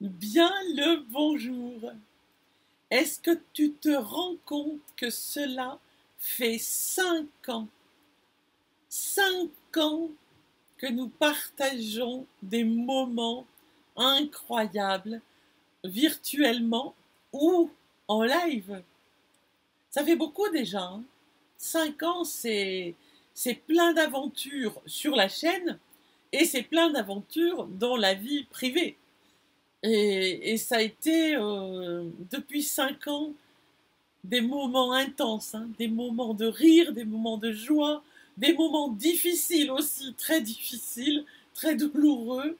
Bien le bonjour. Est-ce que tu te rends compte que cela fait cinq ans, cinq ans que nous partageons des moments incroyables virtuellement ou en live? Ça fait beaucoup déjà. Hein. cinq ans, c'est c'est plein d'aventures sur la chaîne et c'est plein d'aventures dans la vie privée. Et, ça a été, euh, depuis cinq ans, des moments intenses, hein, des moments de rire, des moments de joie, des moments difficiles aussi, très difficiles, très douloureux.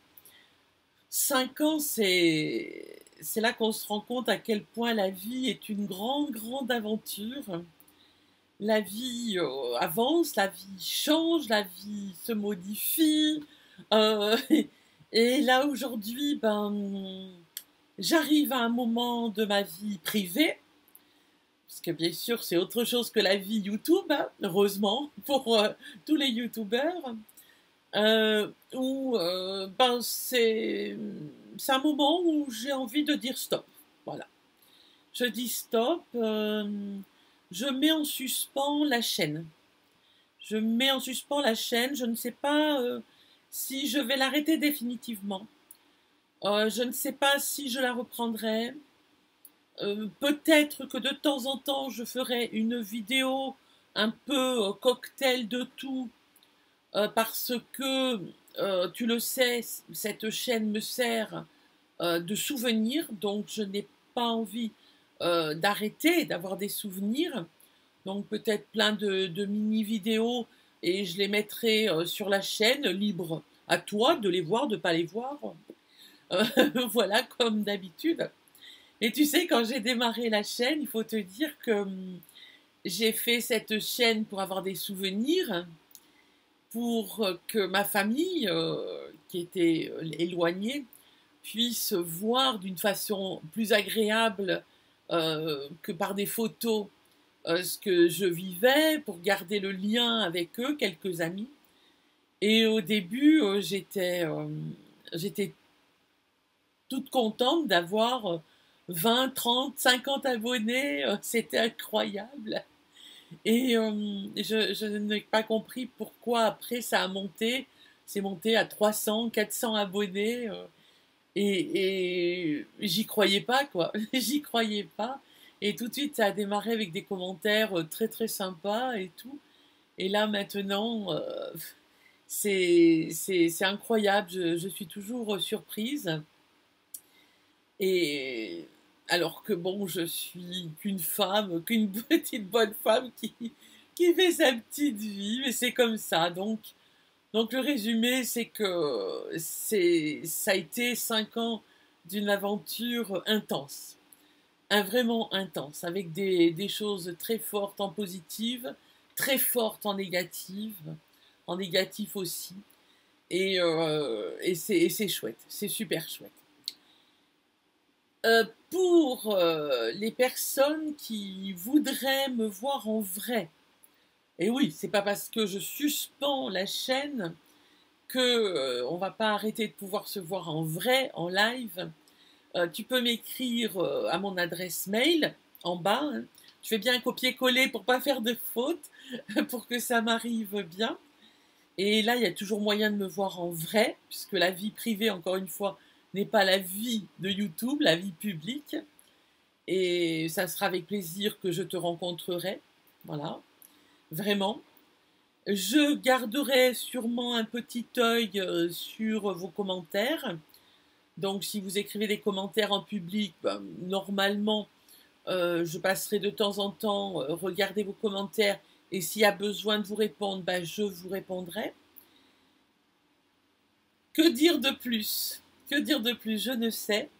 Cinq ans, c'est, là qu'on se rend compte à quel point la vie est une grande, grande aventure. La vie euh, avance, la vie change, la vie se modifie. Euh, Et là aujourd'hui, ben, j'arrive à un moment de ma vie privée, parce que bien sûr c'est autre chose que la vie YouTube, hein, heureusement pour euh, tous les YouTubeurs, euh, où euh, ben, c'est un moment où j'ai envie de dire stop. Voilà. Je dis stop, je mets en suspens la chaîne. Je mets en suspens la chaîne, je ne sais pas si je vais l'arrêter définitivement. Euh, je ne sais pas si je la reprendrai. Euh, peut-être que de temps en temps, je ferai une vidéo un peu euh, cocktail de tout, parce que, tu le sais, cette chaîne me sert de souvenir, donc je n'ai pas envie d'arrêter d'avoir des souvenirs. Donc peut-être plein de mini-vidéos et je les mettrai euh, sur la chaîne, libre à toi de les voir, de ne pas les voir. Euh, voilà, comme d'habitude. Et tu sais, quand j'ai démarré la chaîne, il faut te dire que hum, j'ai fait cette chaîne pour avoir des souvenirs, pour que ma famille, euh, qui était éloignée, puisse voir d'une façon plus agréable que par des photos euh, ce que je vivais, pour garder le lien avec eux, quelques amis. Et au début, euh, j'étais, euh, j'étais toute contente d'avoir 20, 30, 50 abonnés. C'était incroyable. Et je, n'ai pas compris pourquoi après ça a monté. C'est monté à 300, 400 abonnés. Et, et j'y croyais pas, quoi. j'y croyais pas. Et tout de suite, ça a démarré avec des commentaires euh, très très sympas et tout. Et là maintenant, euh, c'est incroyable, je, je, suis toujours euh, surprise. Et alors que bon, je suis qu'une femme, qu'une petite bonne femme qui, qui fait sa petite vie, mais c'est comme ça. Donc, donc le résumé, c'est que ça a été cinq ans d'une aventure intense un vraiment intense, avec des, choses très fortes en positive, très fortes en négative, en négatif aussi. Et, euh, et c'est chouette, c'est super chouette. Euh, pour euh, les personnes qui voudraient me voir en vrai, et oui, c'est pas parce que je suspends la chaîne que on va pas arrêter de pouvoir se voir en vrai, en live. Euh, tu peux m'écrire euh, à mon adresse mail en bas. Hein. Je fais bien copier-coller pour pas faire de faute, pour que ça m'arrive bien. Et là, il y a toujours moyen de me voir en vrai, puisque la vie privée, encore une fois, n'est pas la vie de YouTube, la vie publique. Et ça sera avec plaisir que je te rencontrerai. Voilà, vraiment. Je garderai sûrement un petit œil euh, sur vos commentaires. Donc, si vous écrivez des commentaires en public, ben, normalement, euh, je passerai de temps en temps euh, regarder vos commentaires et s'il y a besoin de vous répondre, ben, je vous répondrai. Que dire de plus? Que dire de plus? Je ne sais.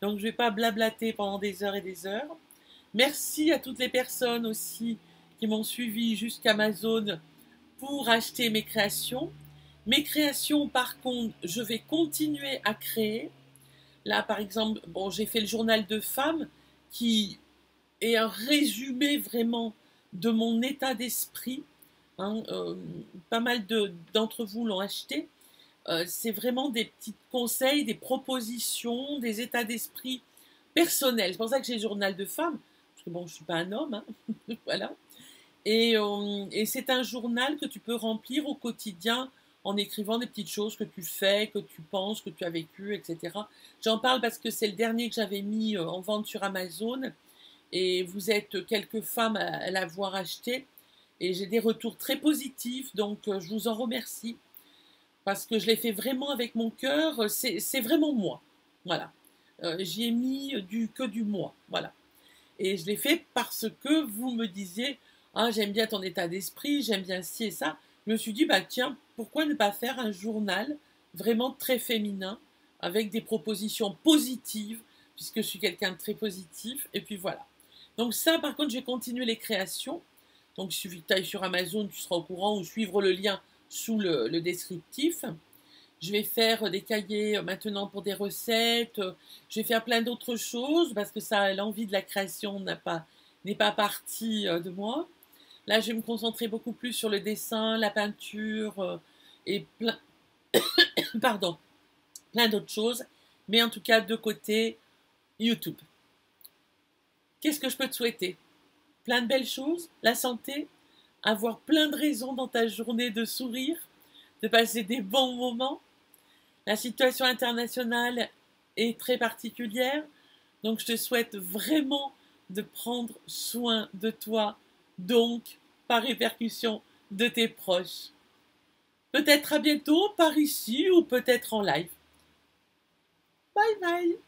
Donc, je ne vais pas blablater pendant des heures et des heures. Merci à toutes les personnes aussi qui m'ont suivi jusqu'Amazon pour acheter mes créations. Mes créations, par contre, je vais continuer à créer. Là, par exemple, bon, j'ai fait le journal de femmes qui est un résumé vraiment de mon état d'esprit. Hein, euh, pas mal d'entre vous l'ont acheté. Euh, c'est vraiment des petits conseils, des propositions, des états d'esprit personnels. C'est pour ça que j'ai le journal de femme, parce que bon, je ne suis pas un homme, hein. voilà. Euh, et c'est un journal que tu peux remplir au quotidien en écrivant des petites choses que tu fais, que tu penses, que tu as vécu, etc. J'en parle parce que c'est le dernier que j'avais mis euh, en vente sur Amazon et vous êtes quelques femmes à l'avoir acheté et j'ai des retours très positifs, donc je vous en remercie parce que je l'ai fait vraiment avec mon cœur, c'est vraiment moi. Voilà. Euh, J'y ai mis du, que du moi. Voilà. Et je l'ai fait parce que vous me disiez Ah, j'aime bien ton état d'esprit, j'aime bien ci et ça. Je me suis dit Bah, tiens, pourquoi ne pas faire un journal vraiment très féminin avec des propositions positives, puisque je suis quelqu'un de très positif. Et puis voilà. Donc, ça, par contre, je vais continuer les créations. Donc, que tu ailles sur Amazon, tu seras au courant, ou suivre le lien sous le, descriptif. Je vais faire des cahiers maintenant pour des recettes. Je vais faire plein d'autres choses parce que ça, l'envie de la création n'est pas, pas partie euh, de moi. Là, je vais me concentrer beaucoup plus sur le dessin, la peinture euh, et plein, d'autres choses. Mais en tout cas, de côté YouTube. Qu'est-ce que je peux te souhaiter? Plein de belles choses, la santé, avoir plein de raisons dans ta journée de sourire, de passer des bons moments. La situation internationale est très particulière, donc je te souhaite vraiment de prendre soin de toi, donc par répercussion de tes proches. Peut-être à bientôt par ici ou peut-être en live. Bye bye